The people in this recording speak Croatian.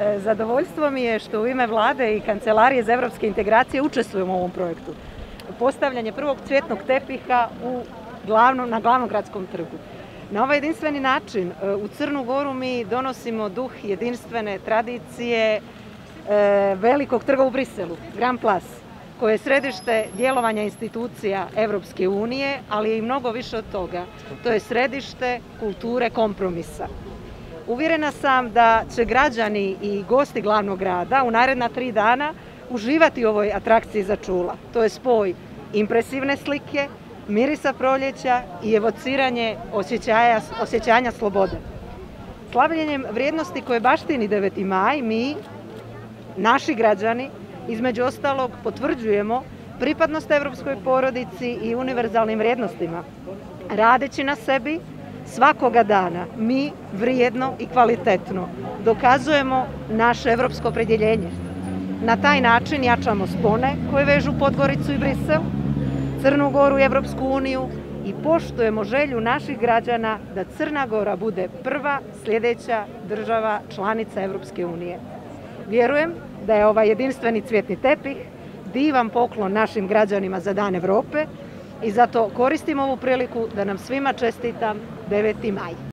E, Zadovoljstvo mi je što u ime vlade i Kancelarije za evropske integracije učestvujemo u ovom projektu. Postavljanje prvog cvjetnog tepiha u glavnom, na glavnom gradskom trgu. Na ovaj jedinstveni način e, u Crnu Goru mi donosimo duh jedinstvene tradicije e, velikog trga u Briselu, Grand Place, koje je središte djelovanja institucija Evropske unije, ali je i mnogo više od toga. To je središte kulture kompromisa. Uvjerena sam da će građani i gosti glavnog grada u naredna tri dana uživati u ovoj atrakciji za čula. To je spoj impresivne slike, mirisa proljeća i evociranje osjećaja, osjećanja slobode. Slavljenjem vrijednosti koje baštini 9. maj mi, naši građani, između ostalog potvrđujemo pripadnost evropskoj porodici i univerzalnim vrijednostima. Radeći na sebi, svakoga dana mi vrijedno i kvalitetno dokazujemo naše evropsko opredjeljenje. Na taj način jačamo spone koje vežu Podgoricu i Brisel, Crnu Goru i Evropsku uniju i poštujemo želju naših građana da Crna Gora bude prva sljedeća država članica Evropske unije. Vjerujem da je ovaj jedinstveni cvjetni tepih divan poklon našim građanima za Dan Evrope i zato koristim ovu priliku da nam svima čestitam 9. maj.